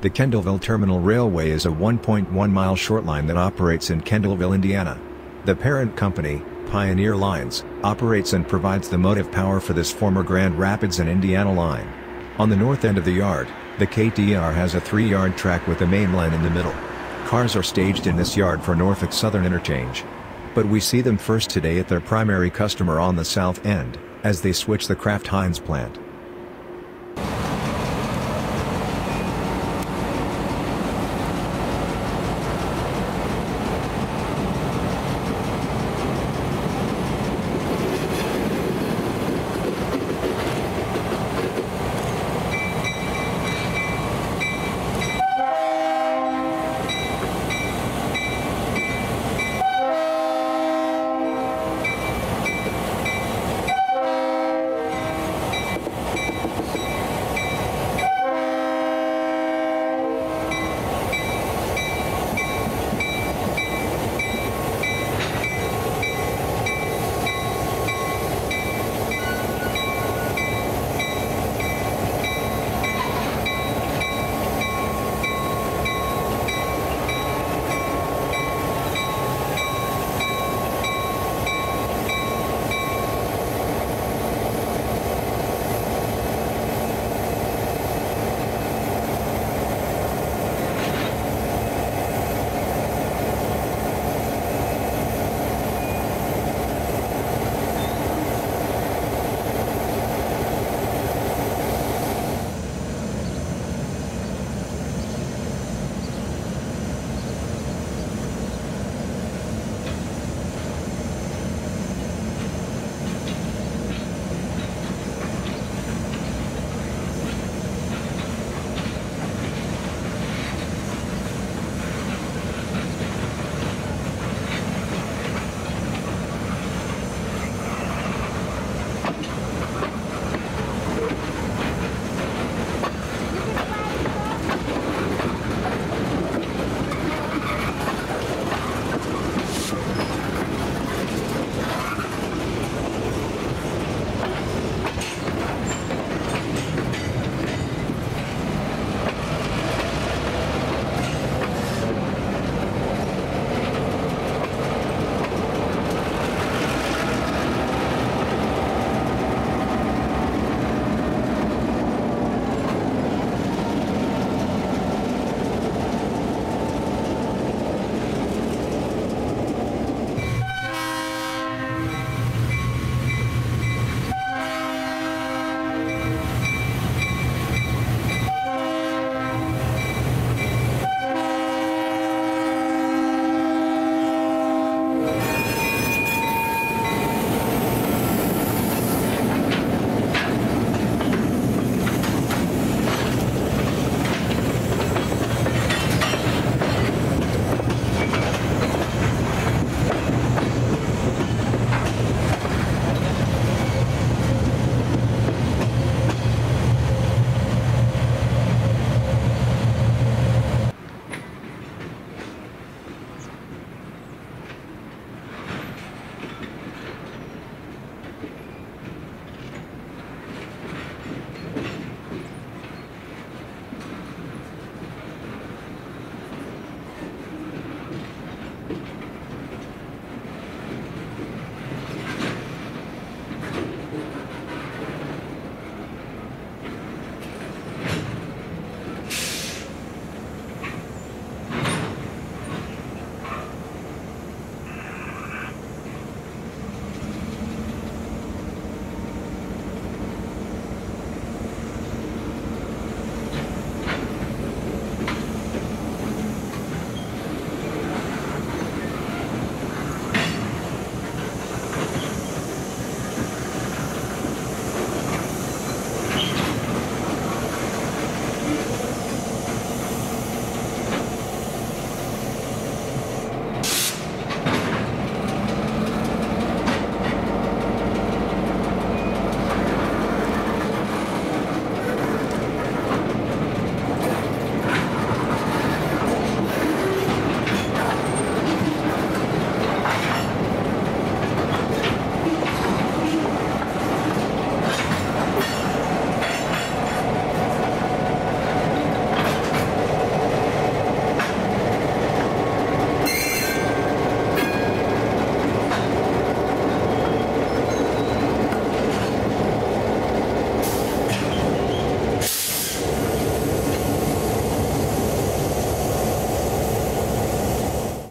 The Kendallville Terminal Railway is a 1.1-mile short line that operates in Kendallville, Indiana. The parent company, Pioneer Lines, operates and provides the motive power for this former Grand Rapids and Indiana line. On the north end of the yard, the KTR has a three-yard track with the main line in the middle. Cars are staged in this yard for Norfolk Southern interchange. But we see them first today at their primary customer on the south end, as they switch the Kraft Heinz plant.